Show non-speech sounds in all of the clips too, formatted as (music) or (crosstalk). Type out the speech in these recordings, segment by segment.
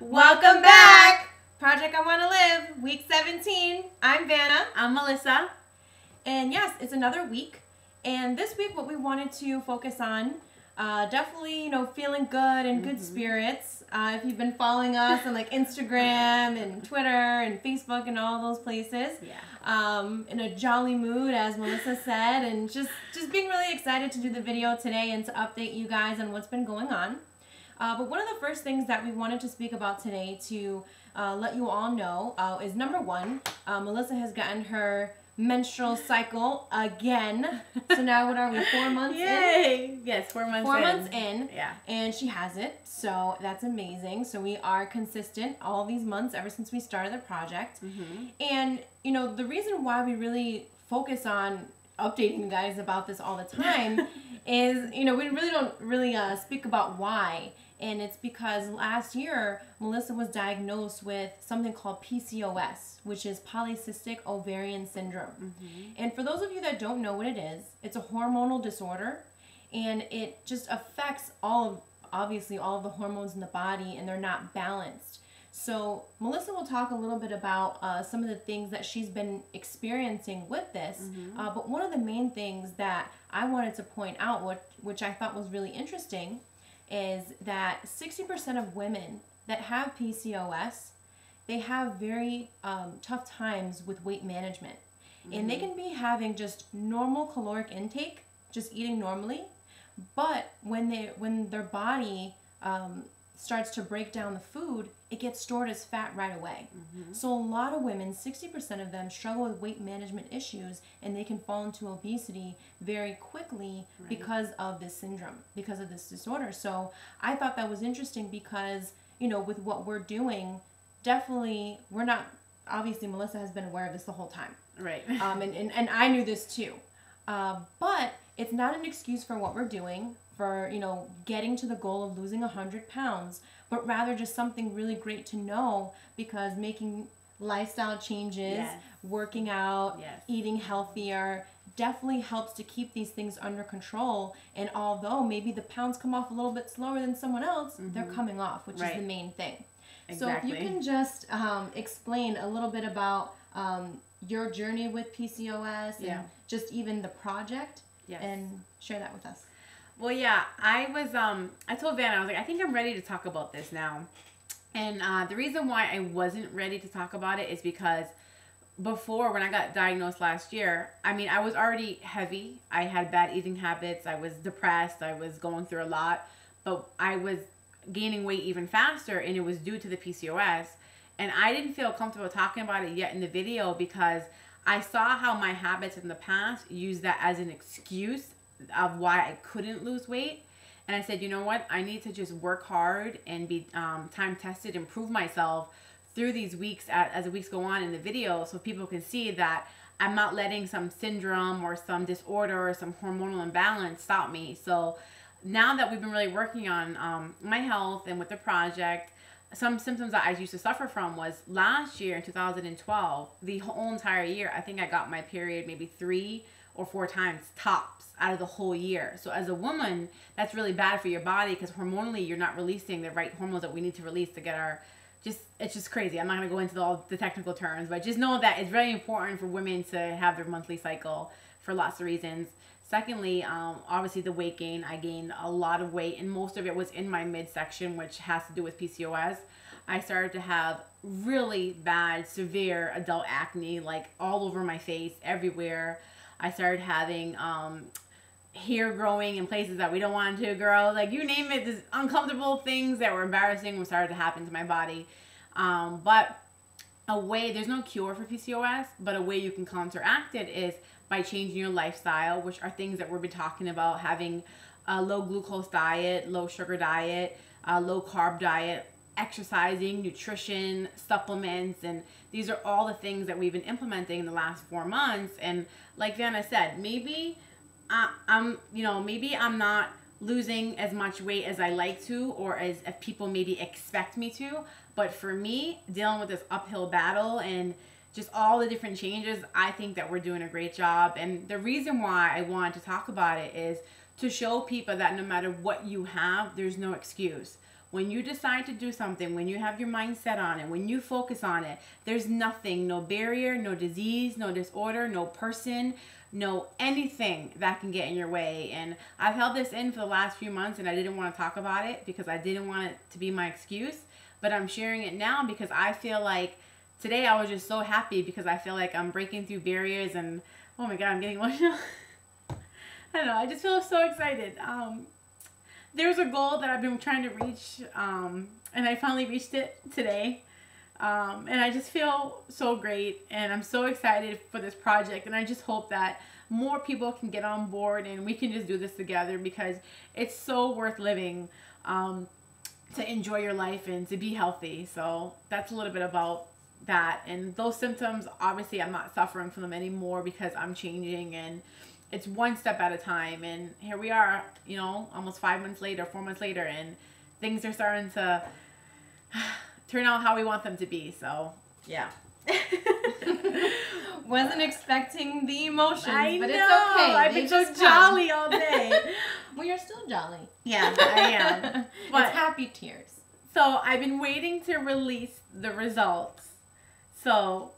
Welcome back! Project I Want to Live, week 17. I'm Vanna. I'm Melissa. And yes, it's another week. And this week, what we wanted to focus on, uh, definitely, you know, feeling good and good mm-hmm. spirits. Uh, if you've been following us on like Instagram and Twitter and Facebook and all those places, yeah. Um, in a jolly mood, as Melissa said, and just just being really excited to do the video today and to update you guys on what's been going on. Uh, but one of the first things that we wanted to speak about today to uh, let you all know uh, is number one, uh, Melissa has gotten her menstrual cycle again. (laughs) So now what are we? Four months Yay. in? Yes, four months four in. months in. Yeah. And she has it. So that's amazing. So we are consistent all these months ever since we started the project. Mm-hmm. And, you know, the reason why we really focus on updating you guys about this all the (laughs) time is, you know, we really don't really uh, speak about why and it's because last year Melissa was diagnosed with something called PCOS, which is polycystic ovarian syndrome. Mm-hmm. And for those of you that don't know what it is, it's a hormonal disorder and it just affects all of obviously all of the hormones in the body and they're not balanced. So Melissa will talk a little bit about uh, some of the things that she's been experiencing with this. Mm-hmm. Uh, but one of the main things that I wanted to point out, what, which I thought was really interesting, is that 60% of women that have PCOS, they have very um, tough times with weight management. Mm-hmm. And they mm-hmm. can be having just normal caloric intake, just eating normally, but when they when their body um, starts to break down the food, it gets stored as fat right away. Mm-hmm. So a lot of women, 60% of them struggle with weight management issues and they can fall into obesity very quickly right. because of this syndrome, because of this disorder. So I thought that was interesting because, you know, with what we're doing, definitely we're not obviously Melissa has been aware of this the whole time. Right. Um and, and, and I knew this too. Uh, but it's not an excuse for what we're doing for you know getting to the goal of losing 100 pounds but rather just something really great to know because making lifestyle changes yes. working out yes. eating healthier definitely helps to keep these things under control and although maybe the pounds come off a little bit slower than someone else mm-hmm. they're coming off which right. is the main thing exactly. so if you can just um, explain a little bit about um, your journey with pcos yeah. and just even the project yes. and share that with us well, yeah, I was. Um, I told Van, I was like, I think I'm ready to talk about this now. And uh, the reason why I wasn't ready to talk about it is because before, when I got diagnosed last year, I mean, I was already heavy. I had bad eating habits. I was depressed. I was going through a lot, but I was gaining weight even faster, and it was due to the PCOS. And I didn't feel comfortable talking about it yet in the video because I saw how my habits in the past used that as an excuse of why I couldn't lose weight. And I said, you know what? I need to just work hard and be um, time tested, improve myself through these weeks as the weeks go on in the video so people can see that I'm not letting some syndrome or some disorder or some hormonal imbalance stop me. So now that we've been really working on um, my health and with the project, some symptoms that I used to suffer from was last year in 2012, the whole entire year, I think I got my period maybe three or four times tops out of the whole year. So as a woman, that's really bad for your body because hormonally you're not releasing the right hormones that we need to release to get our just it's just crazy. I'm not gonna go into all the technical terms, but just know that it's very important for women to have their monthly cycle for lots of reasons. Secondly, um, obviously the weight gain. I gained a lot of weight, and most of it was in my midsection, which has to do with PCOS. I started to have really bad, severe adult acne, like all over my face, everywhere. I started having um, hair growing in places that we don't want to grow. Like you name it, this uncomfortable things that were embarrassing started to happen to my body. Um, but a way, there's no cure for PCOS, but a way you can counteract it is by changing your lifestyle, which are things that we've been talking about, having a low glucose diet, low sugar diet, a low carb diet, exercising, nutrition, supplements, and these are all the things that we've been implementing in the last four months. And like Vanna said, maybe I, I'm, you know, maybe I'm not losing as much weight as I like to or as if people maybe expect me to. But for me, dealing with this uphill battle and just all the different changes, I think that we're doing a great job. And the reason why I wanted to talk about it is to show people that no matter what you have, there's no excuse when you decide to do something, when you have your mind set on it, when you focus on it, there's nothing, no barrier, no disease, no disorder, no person, no anything that can get in your way. And I've held this in for the last few months and I didn't want to talk about it because I didn't want it to be my excuse. But I'm sharing it now because I feel like today I was just so happy because I feel like I'm breaking through barriers and oh my god, I'm getting emotional. (laughs) I don't know, I just feel so excited. Um, there's a goal that I've been trying to reach, um, and I finally reached it today. Um, and I just feel so great, and I'm so excited for this project, and I just hope that more people can get on board and we can just do this together because it's so worth living um, to enjoy your life and to be healthy. So that's a little bit about that. And those symptoms, obviously, I'm not suffering from them anymore because I'm changing and it's one step at a time. And here we are, you know, almost five months later, four months later, and things are starting to (sighs) turn out how we want them to be. So, yeah. (laughs) Wasn't expecting the emotions, I but know. it's okay. I've been so jolly all day. (laughs) well, you're still jolly. yeah, I am. (laughs) But- it's happy tears. So I've been waiting to release the results. So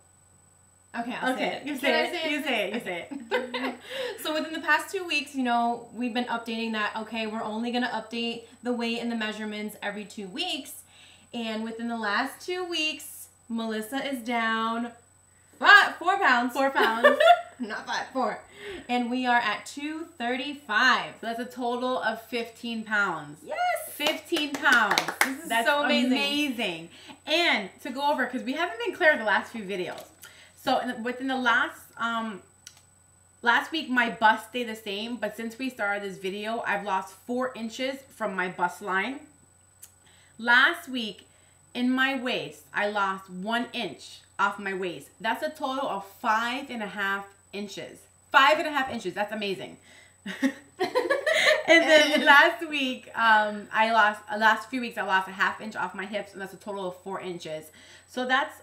Okay, I'll okay, say it. you say I it. You say it. You say it. (laughs) so within the past two weeks, you know, we've been updating that. Okay, we're only gonna update the weight and the measurements every two weeks, and within the last two weeks, Melissa is down five, four pounds. Four pounds. (laughs) Not five, four, and we are at two thirty-five. So that's a total of 15 pounds. Yes. 15 pounds. This is That's so amazing. amazing. And to go over, because we haven't been clear the last few videos. So within the last um last week my bust stayed the same, but since we started this video, I've lost four inches from my bust line. Last week in my waist, I lost one inch off my waist. That's a total of five and a half inches. Five and a half inches. That's amazing. (laughs) and then last week, um, I lost last few weeks I lost a half inch off my hips, and that's a total of four inches. So that's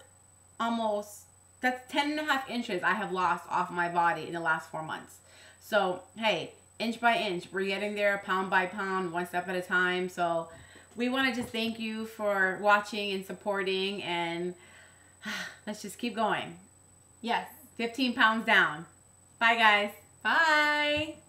almost that's 10 and a half inches I have lost off my body in the last four months. So hey, inch by inch, we're getting there, pound by pound, one step at a time. So we want to just thank you for watching and supporting, and (sighs) let's just keep going. Yes. 15 pounds down. Bye, guys. Bye.